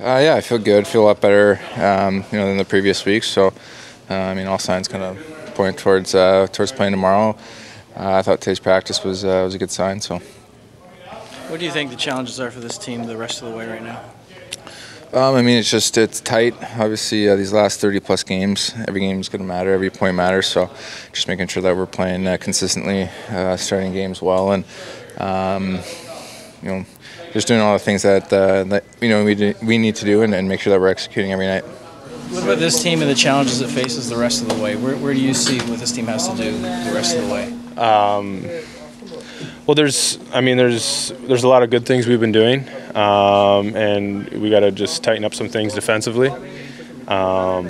Uh, yeah, I feel good. Feel a lot better, um, you know, than the previous week. So, uh, I mean, all signs kind of point towards uh, towards playing tomorrow. Uh, I thought today's practice was uh, was a good sign. So, what do you think the challenges are for this team the rest of the way right now? Um, I mean, it's just it's tight. Obviously, uh, these last 30 plus games, every game is going to matter. Every point matters. So, just making sure that we're playing uh, consistently, uh, starting games well, and um, you know, just doing all the things that uh, that you know we do, we need to do, and, and, make sure that we're executing every night. What about this team and the challenges it faces the rest of the way? Where, where do you see what this team has to do the rest of the way? Um, well, there's, I mean, there's there's a lot of good things we've been doing, um, and we got to just tighten up some things defensively, um,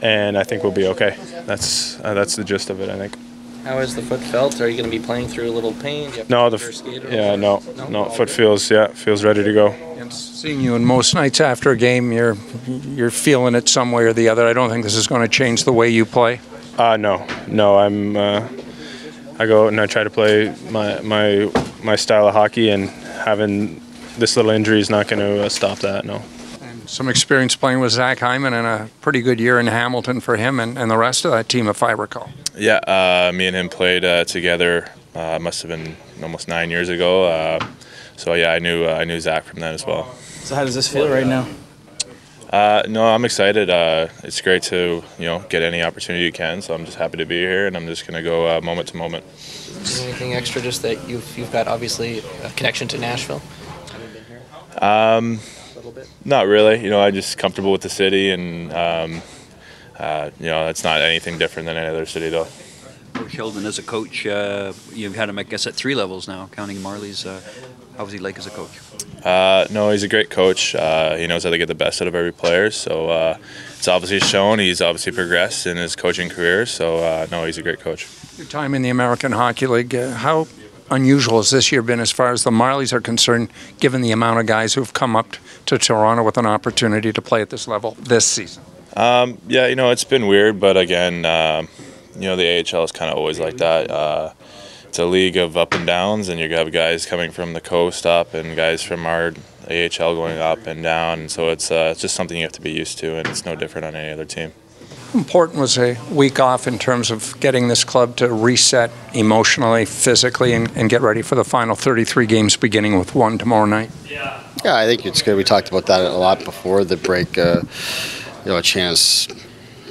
and I think we'll be okay. That's uh, that's the gist of it. I think. How has the foot felt? Are you going to be playing through a little pain? No, the yeah, no, no, no, foot feels yeah feels ready to go. And seeing you in most nights after a game, you're you're feeling it some way or the other. I don't think this is going to change the way you play. Uh, no, no, I'm. Uh, I go and I try to play my my my style of hockey, and having this little injury is not going to uh, stop that. No. And some experience playing with Zach Hyman and a pretty good year in Hamilton for him and, and the rest of that team, if I recall. Yeah, uh, me and him played uh, together. Uh, must have been almost nine years ago. Uh, so yeah, I knew uh, I knew Zach from then as well. So how does this feel right now? Uh, no, I'm excited. Uh, it's great to you know get any opportunity you can. So I'm just happy to be here, and I'm just going to go uh, moment to moment. anything extra? Just that you've you've got obviously a connection to Nashville. Have you been here? Um, a little bit. Not really. You know, I'm just comfortable with the city, and um, uh, you know, it's not anything different than any other city, though. Coach Sheldon, as a coach, uh, you've had him, I guess, at three levels now, counting Marlies. Uh, how was he like as a coach? Uh, no, he's a great coach. Uh, he knows how to get the best out of every player. So uh, it's obviously shown. He's obviously progressed in his coaching career. So uh, no, he's a great coach. Your time in the American Hockey League, uh, how unusual has this year been as far as the Marlies are concerned, given the amount of guys who've come up to Toronto with an opportunity to play at this level this season? Um, yeah, you know, it's been weird, but again, um, you know, the AHL is kind of always like that uh, it's a league of up and downs, and you have guys coming from the coast up and guys from our AHL going up and down. And so it's uh, it's just something you have to be used to, and it's no different on any other team. How important was a week off in terms of getting this club to reset emotionally, physically, and, and get ready for the final 33 games, beginning with one tomorrow night? Yeah, yeah, I think it's good. We talked about that a lot before the break. Uh, you know, a chance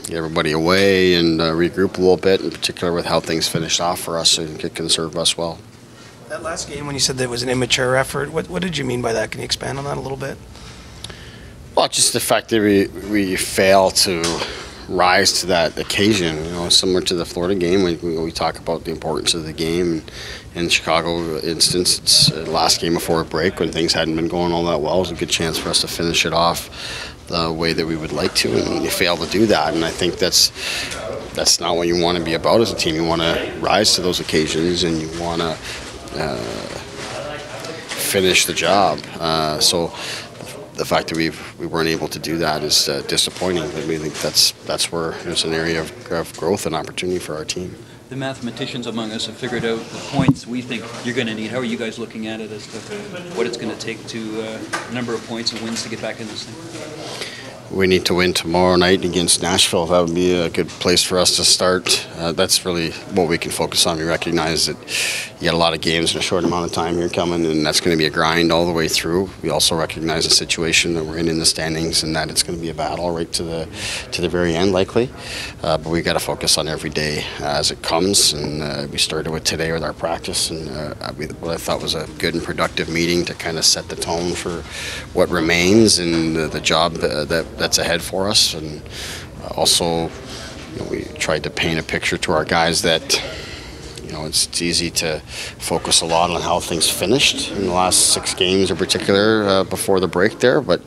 get everybody away and uh, regroup a little bit, in particular with how things finished off for us and it can serve us well. That last game, when you said that was an immature effort, what, what did you mean by that? Can you expand on that a little bit? Well, just the fact that we, we fail to rise to that occasion. You know, similar to the Florida game, we, we talk about the importance of the game. In Chicago instance, it's the last game before a break when things hadn't been going all that well. It was a good chance for us to finish it off the way that we would like to, and you fail to do that. And I think that's that's not what you want to be about as a team. You want to rise to those occasions, and you want to uh, finish the job. Uh, so the fact that we've we weren't able to do that is uh, disappointing. But we think that's that's where there's an area of, of growth and opportunity for our team the mathematicians among us have figured out the points we think you're going to need. How are you guys looking at it as to what it's going to take to uh, number of points and wins to get back in this thing? We need to win tomorrow night against Nashville. That would be a good place for us to start. Uh, that's really what we can focus on. We recognize that you got a lot of games in a short amount of time here coming, and that's going to be a grind all the way through. We also recognize the situation that we're in in the standings, and that it's going to be a battle right to the to the very end, likely. Uh, but we got to focus on every day as it comes, and uh, we started with today with our practice, and uh, what I thought was a good and productive meeting to kind of set the tone for what remains and the, the job that, that that's ahead for us. And also, you know, we tried to paint a picture to our guys that you know it's, it's, easy to focus a lot on how things finished in the last six games in particular uh, before the break there but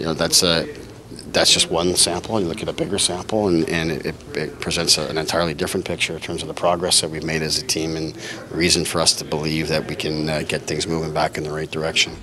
you know that's a that's just one sample. You look at a bigger sample, and, and it, it presents a, an entirely different picture in terms of the progress that we've made as a team and reason for us to believe that we can uh, get things moving back in the right direction.